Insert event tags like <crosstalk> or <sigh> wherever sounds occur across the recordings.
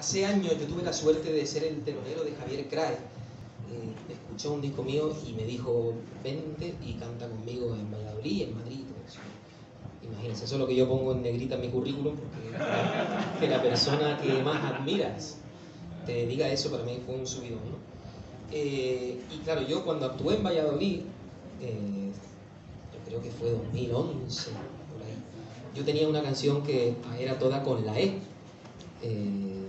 hace años yo tuve la suerte de ser el telonero de Javier Crae. Eh, escuchó un disco mío y me dijo, vente y canta conmigo en Valladolid, en Madrid. Imagínense, eso es lo que yo pongo en negrita en mi currículum, porque que la persona que más admiras te diga eso para mí fue un subidón. ¿no? Eh, y claro, yo cuando actué en Valladolid, eh, yo creo que fue 2011, por ahí, yo tenía una canción que era toda con la E. Eh,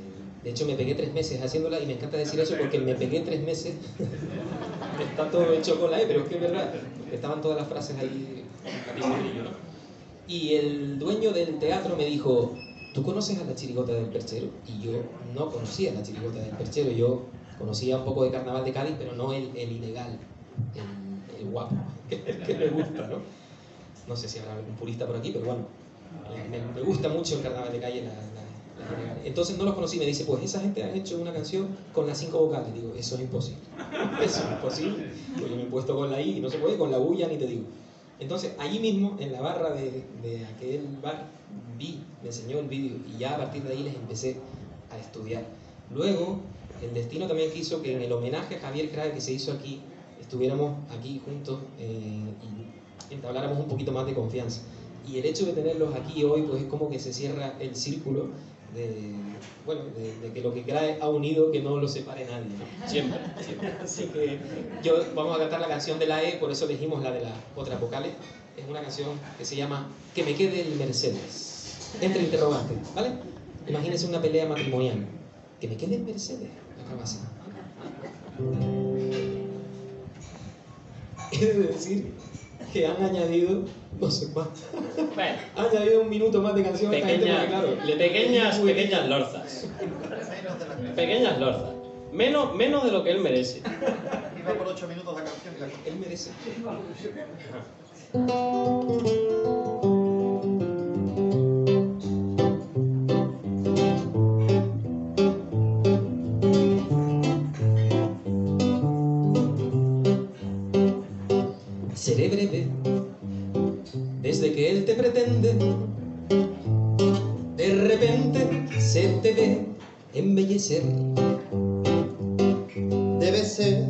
de hecho, me pegué tres meses haciéndola y me encanta decir eso porque me pegué tres meses. <laughs> Está todo hecho con la E, pero es que es verdad. Estaban todas las frases ahí. Y el dueño del teatro me dijo, ¿tú conoces a la chirigota del perchero? Y yo no conocía a la chirigota del perchero. Yo conocía un poco de carnaval de Cádiz, pero no el, el ilegal, el, el guapo, <laughs> que me gusta, ¿no? No sé si habrá algún purista por aquí, pero bueno, me, me gusta mucho el carnaval de calle, la, la-. Entonces no los conocí, me dice, pues esa gente ha hecho una canción con las cinco vocales. Digo, eso es imposible. <laughs> Eso es imposible. Pues yo me he puesto con la I no se puede, con la U ya ni te digo. Entonces, allí mismo, en la barra de, de aquel bar, vi, me enseñó el vídeo y ya a partir de ahí les empecé a estudiar. Luego, el destino también quiso que en el homenaje a Javier Crae que se hizo aquí, estuviéramos aquí juntos eh, y entabláramos un poquito más de confianza. Y el hecho de tenerlos aquí hoy, pues es como que se cierra el círculo de, bueno, de, que lo que Crae ha unido, que no lo separe nadie. Siempre. Así que yo vamos a cantar la canción de la E, por eso elegimos la de las otras vocales. Es una canción que se llama Que me quede el Mercedes. Entre interrogantes, ¿vale? Imagínense una pelea matrimonial. Que me quede el Mercedes. Así. <laughs> He de decir que han añadido, no sé cuánto, Bueno, <laughs> han añadido un minuto más de canción. a esta gente porque, claro, le- pequeñas, pequeñas lorzas. Pequeñas lorzas. Menos, menos de lo que él merece. Iba por 8 minutos la canción. Él merece. <laughs> te ve embellecer. Debe ser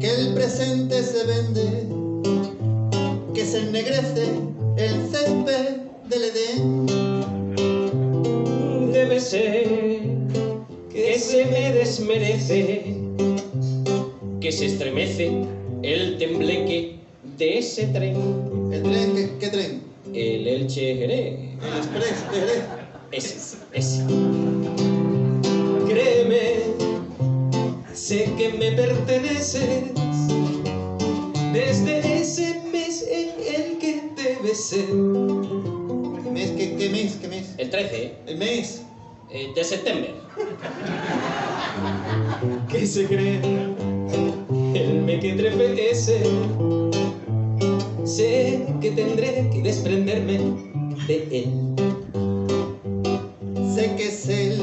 que el presente se vende, que se ennegrece el césped del Edén. Debe ser que se me desmerece, que se estremece el tembleque de ese tren, ¿El tren? ¿Qué, qué tren? el Elche Jerez. El express de Jerez. Ese, ese. Créeme, sé que me perteneces desde ese mes en el que te besé. ¿Mes? ¿Qué, qué mes? ¿Qué mes? El 13 El mes. eh, de septiembre. que se cree el me que trepe ese. Sé que tendré que desprenderme de él. Sé que es él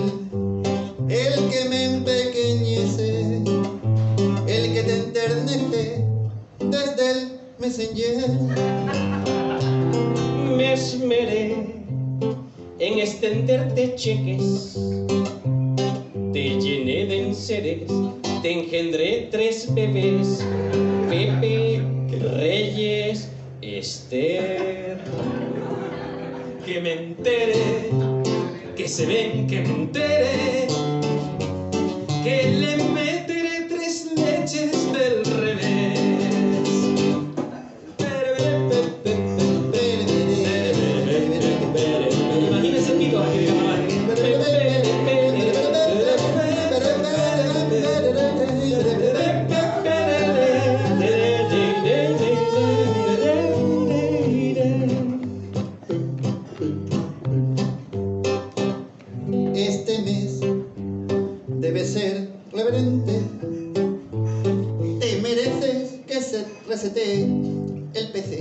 el que me empequeñece, el que te enternece desde el messenger. Me esmeré en extenderte cheques, te llené de enseres, te engendré tres bebés, Pepe, Reyes, Esther. Que me entere, se ven, que me Te mereces que se resete el PC.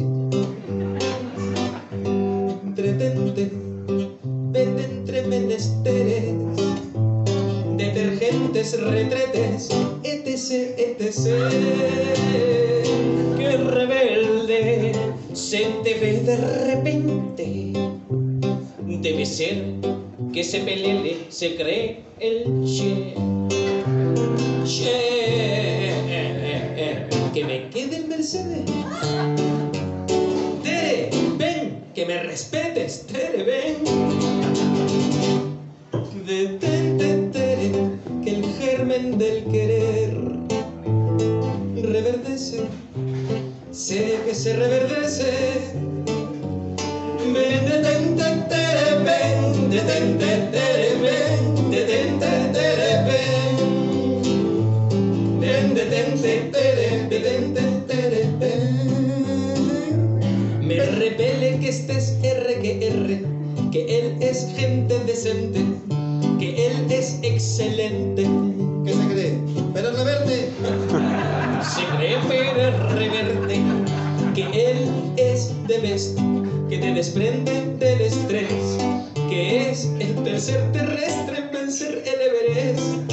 Entretente, vete entre menesteres, detergentes, retretes, etc, etc. que rebelde se te ve de repente Debe ser que ese pelele se cree el che. Que me quede el Mercedes. Tere, ven, que me respetes, Tere, ven. Detente, Tere, que el germen del querer reverdece. Sé que se reverdece. Ven, detente, Tere, ven, detente, que él es gente decente, que él es excelente. ¿Qué se cree? Pero reverte. <laughs> Se cree pero reverte. que él es de best, que te desprende del estrés, que es el tercer terrestre en vencer el Everest.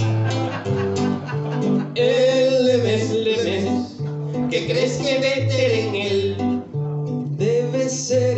El Everest, el Everest, ¿Qué crees que meter en él? debe ser